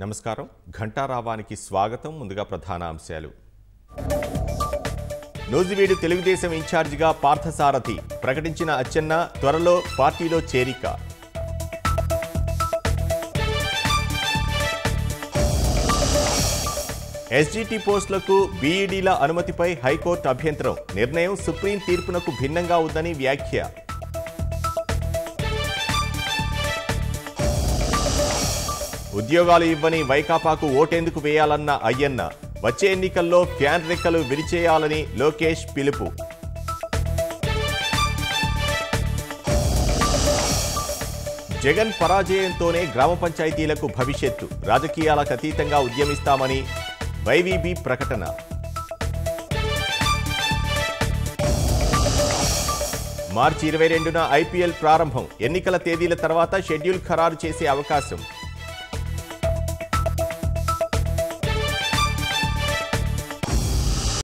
నమస్కారం. ఘంటారావానికి స్వాగతం. ముందుగా ప్రధాన అంశాలు. నోజువీడు తెలుగుదేశం ఇన్ఛార్జిగా పార్థసారథి ప్రకటించిన అచ్చెన్న త్వరలో పార్టీలో చేరిక. ఎస్జీటీ పోస్టులకు బీఈడీల అనుమతిపై హైకోర్టు అభ్యంతరం. నిర్ణయం సుప్రీం తీర్పునకు భిన్నంగా ఉందని వ్యాఖ్య. ఉద్యోగాలు ఇవ్వని వైకాపాకు ఓటెందుకు వేయాలన్న అయ్యన్న. వచ్చే ఎన్నికల్లో ఫ్యాన్ రెక్కలు విరిచేయాలని లోకేష్ పిలుపు. జగన్ పరాజయంతోనే గ్రామ పంచాయతీలకు భవిష్యత్తు. రాజకీయాలకు అతీతంగా ఉద్యమిస్తామని వైవీబీ ప్రకటన. మార్చి ఇరవై రెండున ఐపీఎల్ ప్రారంభం. ఎన్నికల తేదీల తర్వాత షెడ్యూల్ ఖరారు చేసే అవకాశం.